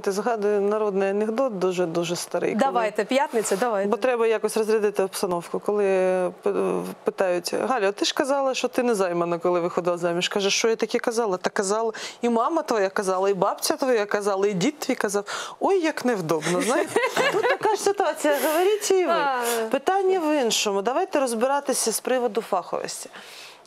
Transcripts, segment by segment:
Ти згадую народний анекдот дуже дуже старий. Давайте, п'ятниця, давайте. Бо треба якось розрядити обстановку. Коли п- питають Галю, ти ж казала, що ти не займана, коли виходила заміж. Каже, що я таке казала? Та казала, і мама твоя казала, і бабця твоя казала, і дід твій казав. Ой, як невдобно. Знаєте, тут така ж ситуація. Говоріть і ви. Питання в іншому. Давайте розбиратися з приводу фаховості.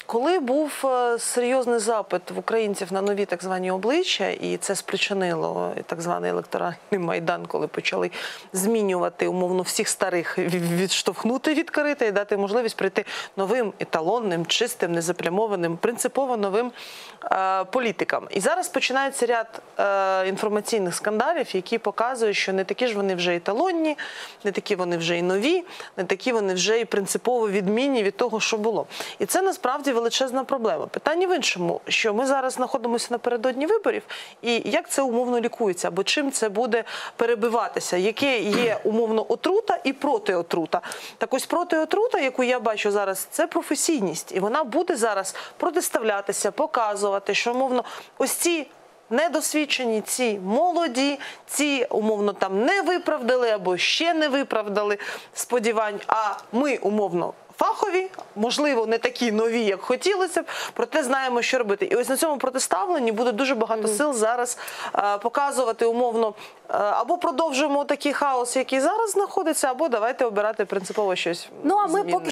Коли був е, серйозний запит в українців на нові так звані обличчя, і це спричинило так званий електоральний майдан, коли почали змінювати умовно всіх старих, відштовхнути від корита і дати можливість прийти новим еталонним, чистим, незаплямованим, принципово новим е, політикам. І зараз починається ряд е, інформаційних скандалів, які показують, що не такі ж вони вже еталонні, не такі вони вже і нові, не такі вони вже і принципово відмінні від того, що було. І це насправді величезна проблема. Питання в іншому, що ми зараз знаходимося напередодні виборів, і як це умовно лікується, або чим це буде перебиватися, яке є умовно отрута і протиотрута. Так ось протиотрута, яку я бачу зараз, це професійність, і вона буде зараз протиставлятися, показувати, що умовно ось ці недосвідчені, ці молоді, ці умовно там не виправдали або ще не виправдали сподівань. А ми умовно. Фахові, можливо, не такі нові, як хотілося б, проте знаємо, що робити. І ось на цьому протиставленні буде дуже багато сил зараз е, показувати умовно е, або продовжуємо такий хаос, який зараз знаходиться, або давайте обирати принципово щось. Ну а ми змінне. поки